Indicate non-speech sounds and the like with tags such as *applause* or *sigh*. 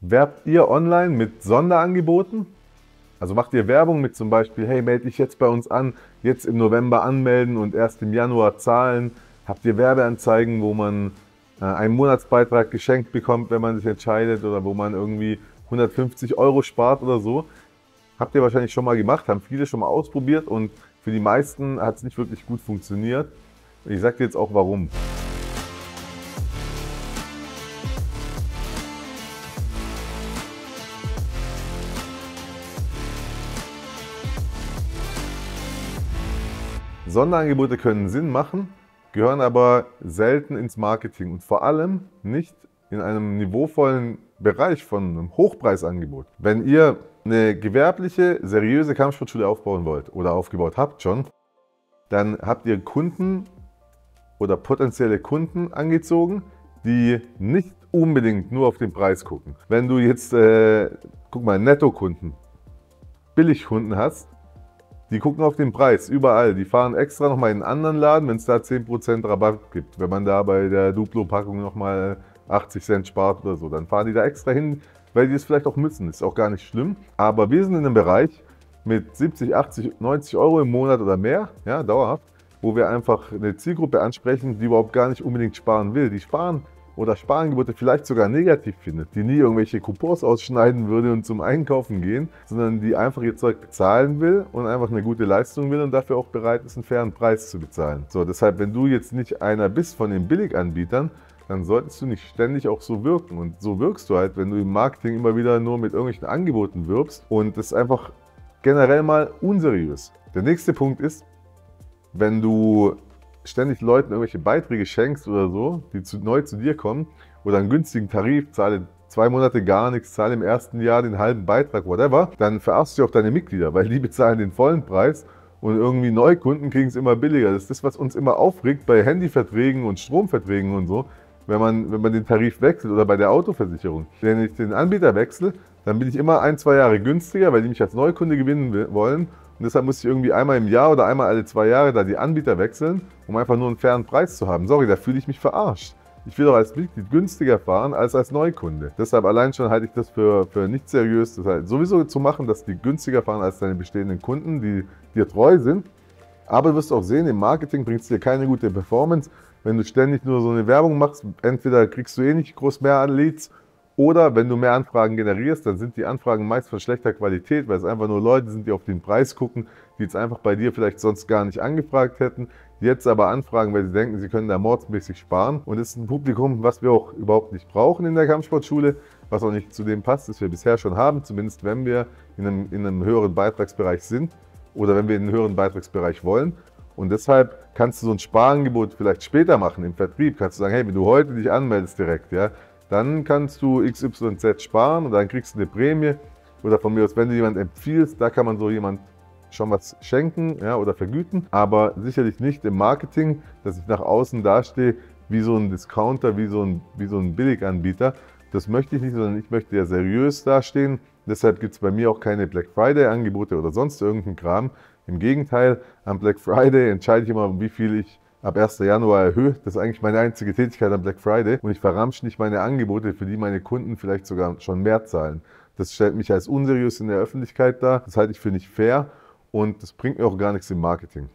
Werbt ihr online mit Sonderangeboten? Also macht ihr Werbung mit zum Beispiel, hey, melde dich jetzt bei uns an, jetzt im November anmelden und erst im Januar zahlen. Habt ihr Werbeanzeigen, wo man äh, einen Monatsbeitrag geschenkt bekommt, wenn man sich entscheidet oder wo man irgendwie 150 Euro spart oder so? Habt ihr wahrscheinlich schon mal gemacht, haben viele schon mal ausprobiert und für die meisten hat es nicht wirklich gut funktioniert. Ich sage dir jetzt auch warum. Sonderangebote können Sinn machen, gehören aber selten ins Marketing und vor allem nicht in einem niveauvollen Bereich von einem Hochpreisangebot. Wenn ihr eine gewerbliche, seriöse Kampfsportschule aufbauen wollt oder aufgebaut habt schon, dann habt ihr Kunden oder potenzielle Kunden angezogen, die nicht unbedingt nur auf den Preis gucken. Wenn du jetzt, äh, guck mal, Nettokunden, Billigkunden hast, die gucken auf den Preis, überall. Die fahren extra nochmal in einen anderen Laden, wenn es da 10% Rabatt gibt. Wenn man da bei der Duplo-Packung nochmal 80 Cent spart oder so, dann fahren die da extra hin, weil die es vielleicht auch müssen. Ist auch gar nicht schlimm. Aber wir sind in einem Bereich mit 70, 80, 90 Euro im Monat oder mehr, ja, dauerhaft, wo wir einfach eine Zielgruppe ansprechen, die überhaupt gar nicht unbedingt sparen will. Die sparen oder Sparangebote vielleicht sogar negativ findet, die nie irgendwelche Coupons ausschneiden würde und zum Einkaufen gehen, sondern die einfach ihr Zeug bezahlen will und einfach eine gute Leistung will und dafür auch bereit ist, einen fairen Preis zu bezahlen. So, deshalb, wenn du jetzt nicht einer bist von den Billiganbietern, dann solltest du nicht ständig auch so wirken. Und so wirkst du halt, wenn du im Marketing immer wieder nur mit irgendwelchen Angeboten wirbst. Und das ist einfach generell mal unseriös. Der nächste Punkt ist, wenn du ständig Leuten irgendwelche Beiträge schenkst oder so, die zu, neu zu dir kommen, oder einen günstigen Tarif, zahle zwei Monate gar nichts, zahle im ersten Jahr den halben Beitrag, whatever, dann verarschst du auch deine Mitglieder, weil die *laughs* bezahlen den vollen Preis und irgendwie Neukunden kriegen es immer billiger. Das ist das, was uns immer aufregt bei Handyverträgen und Stromverträgen und so, wenn man, wenn man den Tarif wechselt oder bei der Autoversicherung. Wenn ich den Anbieter wechsle, dann bin ich immer ein, zwei Jahre günstiger, weil die mich als Neukunde gewinnen wollen und deshalb muss ich irgendwie einmal im Jahr oder einmal alle zwei Jahre da die Anbieter wechseln, um einfach nur einen fairen Preis zu haben. Sorry, da fühle ich mich verarscht. Ich will doch als Mitglied günstiger fahren als als Neukunde. Deshalb allein schon halte ich das für, für nicht seriös, das halt sowieso zu machen, dass die günstiger fahren als deine bestehenden Kunden, die dir treu sind. Aber du wirst auch sehen, im Marketing bringt es dir keine gute Performance, wenn du ständig nur so eine Werbung machst. Entweder kriegst du eh nicht groß mehr Leads oder wenn du mehr Anfragen generierst, dann sind die Anfragen meist von schlechter Qualität, weil es einfach nur Leute sind, die auf den Preis gucken, die jetzt einfach bei dir vielleicht sonst gar nicht angefragt hätten, jetzt aber anfragen, weil sie denken, sie können da mordsmäßig sparen. Und es ist ein Publikum, was wir auch überhaupt nicht brauchen in der Kampfsportschule, was auch nicht zu dem passt, das wir bisher schon haben, zumindest wenn wir in einem, in einem höheren Beitragsbereich sind oder wenn wir in einen höheren Beitragsbereich wollen. Und deshalb kannst du so ein Sparangebot vielleicht später machen im Vertrieb. Kannst du sagen, hey, wenn du heute dich anmeldest direkt, ja, dann kannst du XYZ sparen und dann kriegst du eine Prämie. Oder von mir aus, wenn du jemand empfiehlst, da kann man so jemand schon was schenken ja, oder vergüten, aber sicherlich nicht im Marketing, dass ich nach außen dastehe wie so ein Discounter, wie so ein, wie so ein Billiganbieter. Das möchte ich nicht, sondern ich möchte ja seriös dastehen. Deshalb gibt es bei mir auch keine Black Friday-Angebote oder sonst irgendeinen Kram. Im Gegenteil, am Black Friday entscheide ich immer, wie viel ich ab 1. Januar erhöht. Das ist eigentlich meine einzige Tätigkeit am Black Friday und ich verramsche nicht meine Angebote, für die meine Kunden vielleicht sogar schon mehr zahlen. Das stellt mich als unseriös in der Öffentlichkeit dar. Das halte ich für nicht fair und das bringt mir auch gar nichts im Marketing.